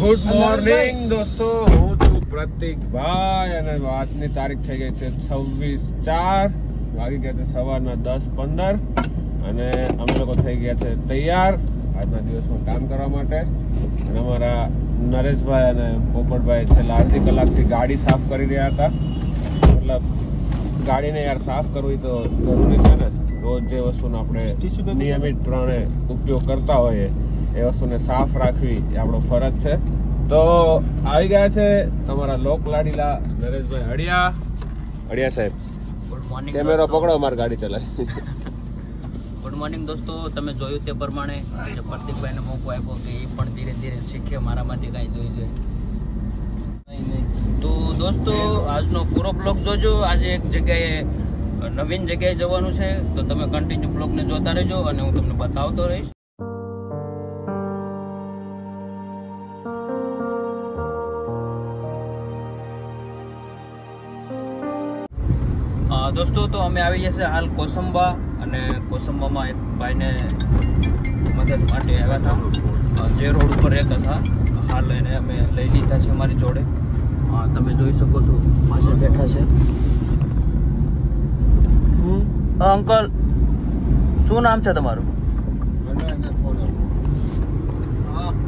Good morning દોસ્તો. હું છું પ્રતિકભાઈ અને આજની તારીખ થઈ ગઈ છે છવ્વીસ ચાર. વાગી ગયા છે સવારના દસ પંદર. અને અમે લોકો થઈ ગયા છે તૈયાર આજના દિવસમાં કામ કરવા માટે. અને અમારા નરેશભાઈ અને પોપટભાઈ છેલ્લા અડધી કલાકથી ગાડી સાફ કરી રહ્યા હતા. મતલબ ગાડીને યાર સાફ કરવી તો જરૂરી છે ને? રોજ જે વસ્તુનો આપણે નિયમિત પ્રમાણે ઉપયોગ કરતા હોઈએ. એ વસ્તુને સાફ રાખવી એ આપણો ફરજ છે. તો આવી ગયા છે તમારા લોક લાડીલા નરેશભાઈ હડિયા. હડિયા સાહેબ ગુડ મોર્નિંગ કેમેરો પકડો મારી ગાડી ચલાવી. ગુડ મોર્નિંગ દોસ્તો. તમે જોયું તે પ્રમાણે જે પ્રતિકભાઈને મોકો આપ્યો કે એ પણ ધીરે ધીરે શીખે મારામાંથી કાંઈ જોઈ જાય તો દોસ્તો આજનો પૂરો બ્લોગ જોજો. આજે એક જગ્યાએ નવીન જગ્યાએ જવાનું છે. તો તમે કન્ટિન્યુ બ્લોગને જોતા રહેજો અને હું તમને બતાવતો રહીશ. દોસ્તો તો અમે આવી ગયા છે હાલ કોસંબા અને કોસંબામાં એક ભાઈને મદદ માટે આવ્યા હતા. જે રોડ ઉપર રહેતા હતા. હાલ એને અમે લઈ લીધા છે અમારી જોડે. તમે જોઈ શકો છો પાસે બેઠા છે. અંકલ શું નામ છે તમારું?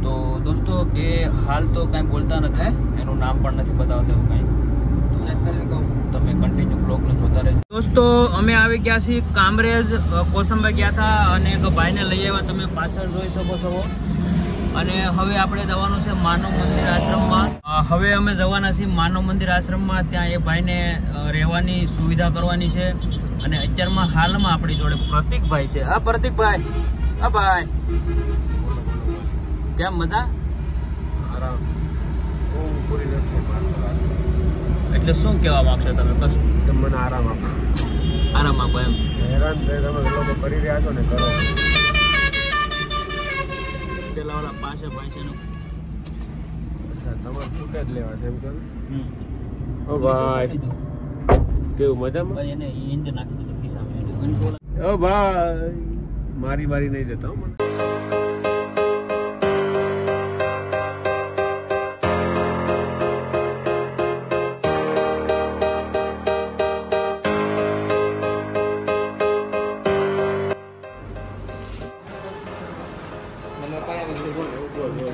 તો દોસ્તો એ હાલ તો કાંઈ બોલતા નથી એનું નામ પણ નથી બતાવતા એવું કાંઈ. તમે કન્ટિન્યુ બ્લોગને જોતા રહેજો. દોસ્તો, અમે આવી ગયા છીએ કામરેજ કોસંબા ગયા હતા અને એક ભાઈને લઈ આવ્યા. તમે પાછળ જોઈ શકો છો. અને હવે આપણે જવાનું છે માનવ મંદિર આશ્રમમાં. હવે અમે જવાના છીએ માનવ મંદિર આશ્રમમાં. ત્યાં એ ભાઈને રહેવાની સુવિધા કરવાની છે. અને અત્યારમાં હાલમાં આપણી જોડે પ્રતિકભાઈ છે. હા, પ્રતિકભાઈ. હા, ભાઈ. કેમ મજા આરામ ઊંઘ પૂરી નથી મારતો એટલે શું કહેવા માંગશો તમે? બસ મને આરામ આપો. આરામ આપો એમ. હેરાન થઈ તમે લોકો કરી રહ્યા છો ને કરો. પેલા વાળા પાસે પાસેનું અચ્છા તમારે ફૂટેજ લેવા છે એમ કે ઓ ભાઈ. કેવું મજામાં? એને ઈ નાખી દીધું ખિસ્સામાં. ઓ ભાઈ. મારી મારી નહીં જતો મને.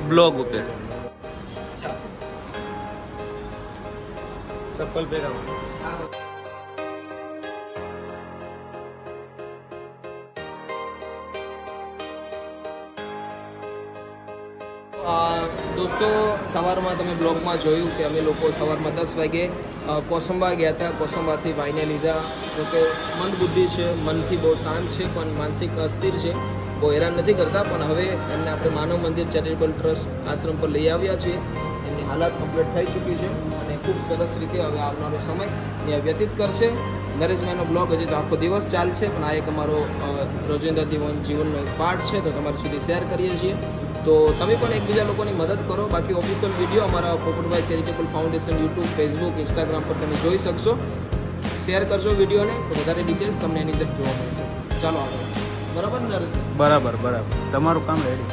બ્લોગ ઉપર. ચપ્પલ પહેરાવો દોસ્તો, સવારમાં તમે બ્લોગમાં જોયું કે અમે લોકો સવારમાં દસ વાગે કોસંબા ગયા હતા. કોસંબાથી ભાઈને લીધા. જોકે મંદબુદ્ધિ છે, મનથી બહુ શાંત છે, પણ માનસિક અસ્થિર છે. બહુ હેરાન નથી કરતા, પણ હવે એમને આપણે માનવ મંદિર ચેરિટેબલ ટ્રસ્ટ આશ્રમ પર લઈ આવ્યા છીએ. એની હાલત કમ્પ્લીટ થઈ ચૂકી છે અને ખૂબ સરસ રીતે હવે આવનારો સમય ત્યાં વ્યતીત કરશે. નરેશભાઈનો બ્લોગ હજી તો આખો દિવસ ચાલશે, પણ આ એક અમારો રોજિંદા જીવન જીવનનો એક પાર્ટ છે, તો તમારી સુધી શેર કરીએ છીએ. તો તમે પણ એકબીજા લોકોની મદદ કરો. બાકી ઓફિશિયલ વીડિયો અમારા Popatbhai charitable foundation YouTube Facebook Instagram પર તમે જોઈ શકશો. શેર કરજો વિડીયોને તો વધારે ડિટેલ તમને એની અંદર જોવા મળશે. ચાલો આગળ. બરાબર ને બરાબર બરાબર. તમારું કામ રેડી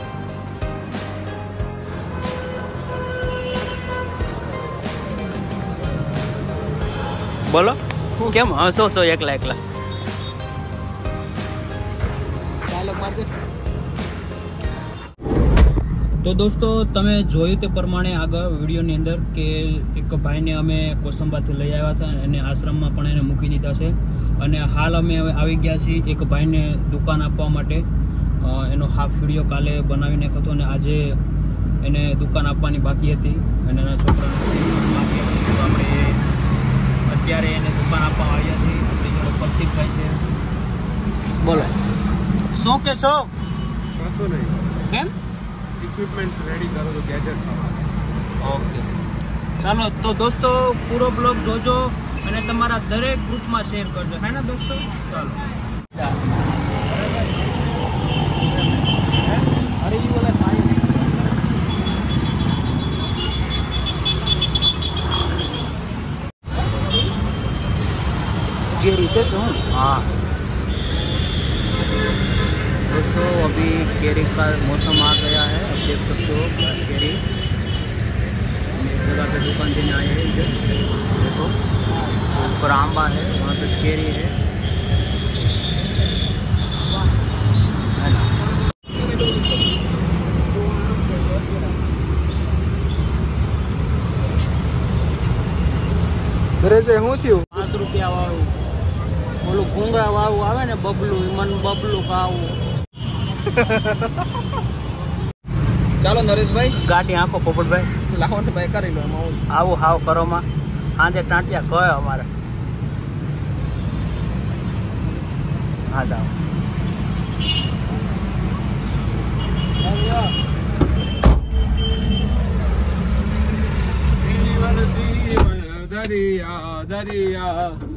બોલો કેમ હસો છો એકલા એકલા? ડાયલોગ માર દે. તો દોસ્તો તમે જોયું તે પ્રમાણે આગળ વિડીયોની અંદર કે એક ભાઈને અમે કોસંબાથી લઈ આવ્યા હતા એને આશ્રમમાં પણ એને મૂકી દીધા છે. અને હાલ અમે હવે આવી ગયા છીએ એક ભાઈને દુકાન આપવા માટે. એનો હાફ વીડિયો કાલે બનાવી નાખ્યો હતો અને આજે એને દુકાન આપવાની બાકી હતી. અને એના છોકરાને આપણે અત્યારે એને દુકાન આપવા આવ્યા છીએ. આપણી જોડે થાય છે. બોલો. શું કે શું કશું નહીં. કેમ? ઇક્વિપમેન્ટ રેડી કરો છો ગેજેટ ઓકે ચાલો તો દોસ્તો પૂરો બ્લોગ જોજો અને તમારા દરેક ગ્રુપમાં શેર કરજો હે ને દોસ્તો ચાલો અરે ઈ બોલે ભાઈ केरी से तो हाँ दोस्तों अभी केरी का मौसम आ गया है अब देख सकते हो केरी दुकान देने आए हैं इधर देखो ऊपर आंबा है वहाँ पे केरी है है ना? ઘરે જે શું થયું પાંચ રૂપિયા વાળું ઓલું ભૂંગળા વાળું આવે ને બબલું ઈ મને બબલું ખાવું ચાલો નરેશભાઈ. ગાડી આંખો પોપટભાઈ. લાવો ને ભાઈ કરી લો એમાં આવું હાવ કરોમાં. સાંજે ટાંટિયા કહે અમારે. હા જાઓ. દરિયા દરિયા